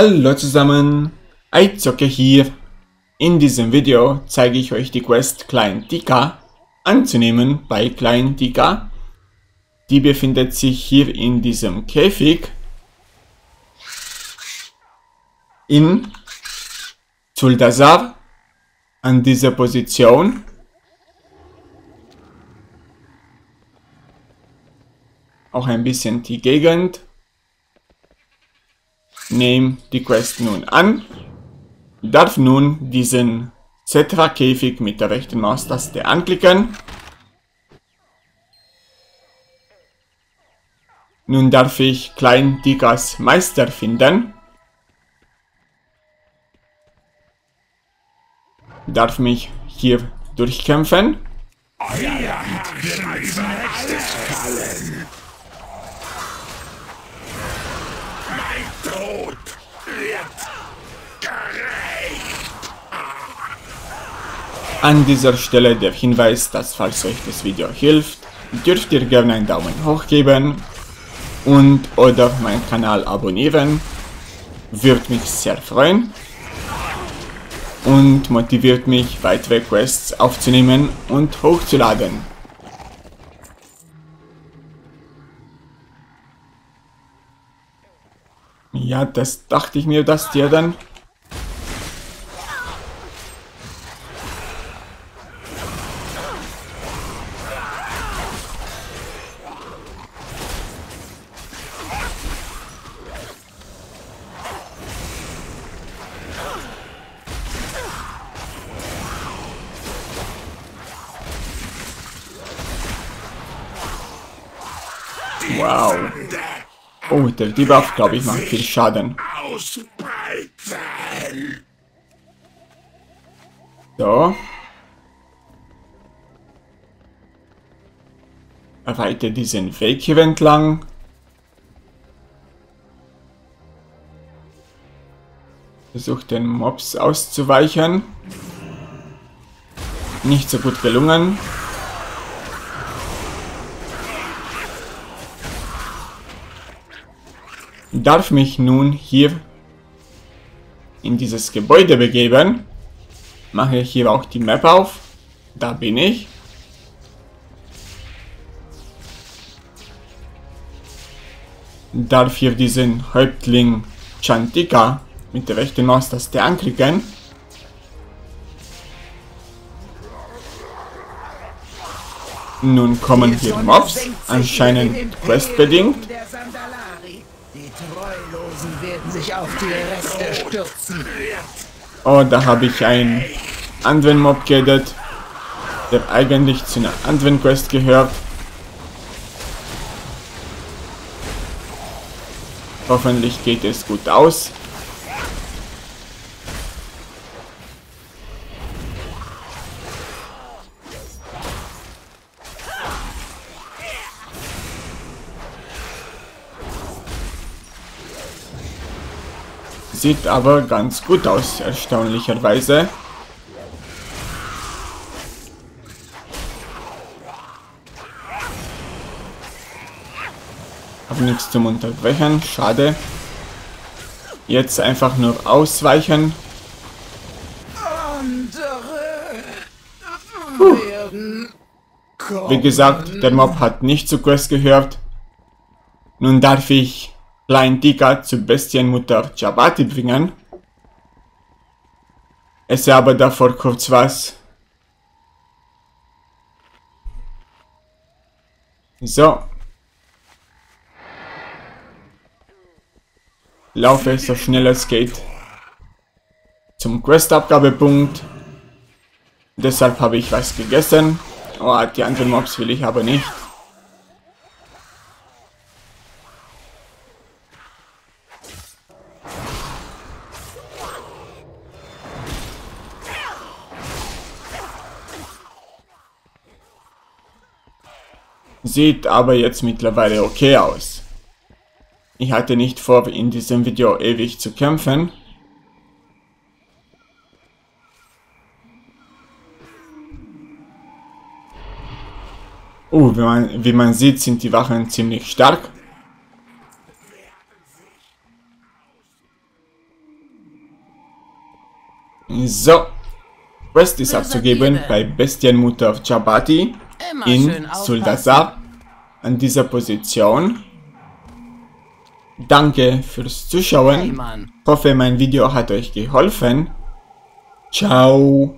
Hallo zusammen, Eizocke hier. In diesem Video zeige ich euch die Quest Klein Tika anzunehmen bei Klein Tika. Die befindet sich hier in diesem Käfig in Zuldasar an dieser Position. Auch ein bisschen die Gegend nehme die Quest nun an, darf nun diesen Zetra-Käfig mit der rechten Maustaste anklicken. Nun darf ich Klein Dikas Meister finden. Darf mich hier durchkämpfen. Euer Hand wird. Tod wird gerecht. An dieser Stelle der Hinweis, dass falls euch das Video hilft, dürft ihr gerne einen Daumen hoch geben und oder meinen Kanal abonnieren. Würde mich sehr freuen und motiviert mich weitere Quests aufzunehmen und hochzuladen. Ja, das dachte ich mir, dass der dann... Wow. Oh, der Debuff, glaube ich, macht viel Schaden. So. Erweite diesen Weg hier entlang. Versucht den Mobs auszuweichen. Nicht so gut gelungen. Darf mich nun hier in dieses Gebäude begeben. Mache ich hier auch die Map auf. Da bin ich. Darf hier diesen Häuptling Chantika mit der rechten Maustaste anklicken. Nun kommen hier Mobs, anscheinend questbedingt. Treulosen werden sich auf die Reste stürzen. Oh, da habe ich einen anderen Mob geedet, der eigentlich zu einer anderen Quest gehört. Hoffentlich geht es gut aus. Sieht aber ganz gut aus, erstaunlicherweise. Hab nichts zum Unterbrechen, schade. Jetzt einfach nur ausweichen. Wie gesagt, der Mob hat nicht zu Quest gehört. Nun darf ich Klein Tika zur Bestienmutter Jabati bringen. Esse aber davor kurz was. So. Laufe so schnell es geht zum Quest-Abgabepunkt. Deshalb habe ich was gegessen. Oh, die anderen Mobs will ich aber nicht. Sieht aber jetzt mittlerweile okay aus. Ich hatte nicht vor, in diesem Video ewig zu kämpfen. Uh, wie man, wie man sieht, sind die Wachen ziemlich stark. So. Quest ist abzugeben bei Bestienmutter Jabati in Suldasab an dieser Position. Danke fürs Zuschauen. Hoffe, mein Video hat euch geholfen. Ciao.